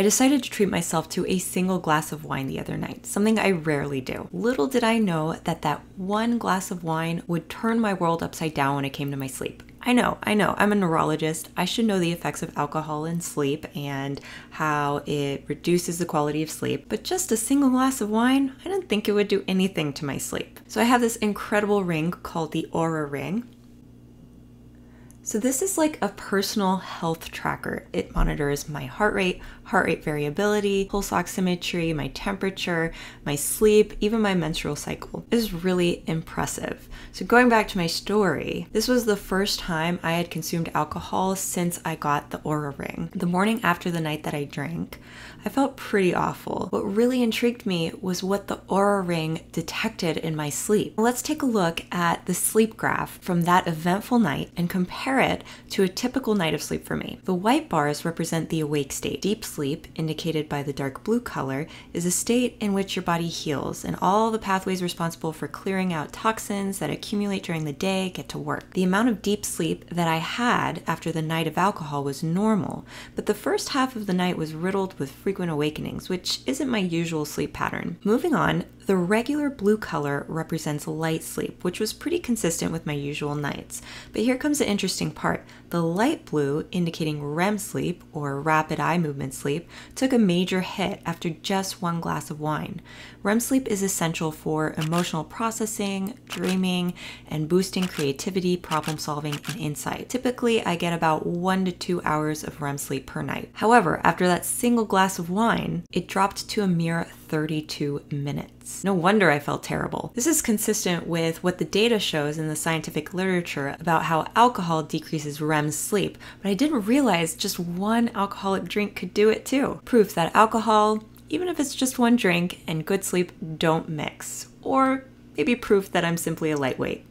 I decided to treat myself to a single glass of wine the other night, something I rarely do. Little did I know that that one glass of wine would turn my world upside down when it came to my sleep. I know, I know, I'm a neurologist. I should know the effects of alcohol in sleep and how it reduces the quality of sleep. But just a single glass of wine, I didn't think it would do anything to my sleep. So I have this incredible ring called the Oura Ring. So, this is like a personal health tracker. It monitors my heart rate, heart rate variability, pulse oximetry, my temperature, my sleep, even my menstrual cycle. It is really impressive. So, going back to my story, this was the first time I had consumed alcohol since I got the Oura Ring. The morning after the night that I drank, I felt pretty awful. What really intrigued me was what the Oura Ring detected in my sleep. Let's take a look at the sleep graph from that eventful night and compare it to a typical night of sleep for me. The white bars represent the awake state. Deep sleep, indicated by the dark blue color, is a state in which your body heals and all the pathways responsible for clearing out toxins that accumulate during the day get to work. The amount of deep sleep that I had after the night of alcohol was normal, but the first half of the night was riddled with frequent awakenings, which isn't my usual sleep pattern. Moving on, the regular blue color represents light sleep, which was pretty consistent with my usual nights. But here comes the interesting part. The light blue, indicating REM sleep or rapid eye movement sleep, took a major hit after just one glass of wine. REM sleep is essential for emotional processing, dreaming, and boosting creativity, problem solving, and insight. Typically, I get about one to two hours of REM sleep per night. However, after that single glass of wine, it dropped to a mere 32 minutes. No wonder I felt terrible. This is consistent with what the data shows in the scientific literature about how alcohol decreases REM sleep, but I didn't realize just one alcoholic drink could do it too. Proof that alcohol, even if it's just one drink, and good sleep don't mix. Or maybe proof that I'm simply a lightweight.